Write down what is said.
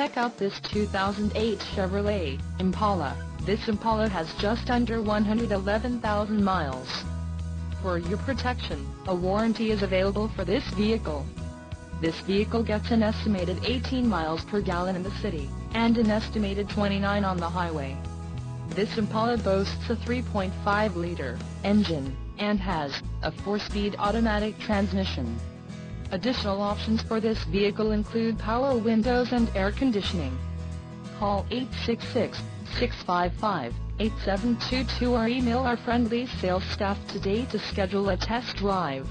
Check out this 2008 Chevrolet Impala. This Impala has just under 111,000 miles. For your protection, a warranty is available for this vehicle. This vehicle gets an estimated 18 miles per gallon in the city, and an estimated 29 on the highway. This Impala boasts a 3.5-liter engine, and has a 4-speed automatic transmission. Additional options for this vehicle include power windows and air conditioning. Call 866-655-8722 or email our friendly sales staff today to schedule a test drive.